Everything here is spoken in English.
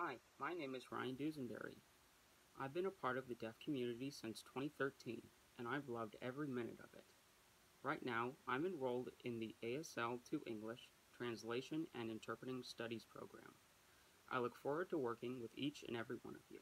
Hi, my name is Ryan Dusenberry. I've been a part of the deaf community since 2013, and I've loved every minute of it. Right now, I'm enrolled in the ASL to English Translation and Interpreting Studies program. I look forward to working with each and every one of you.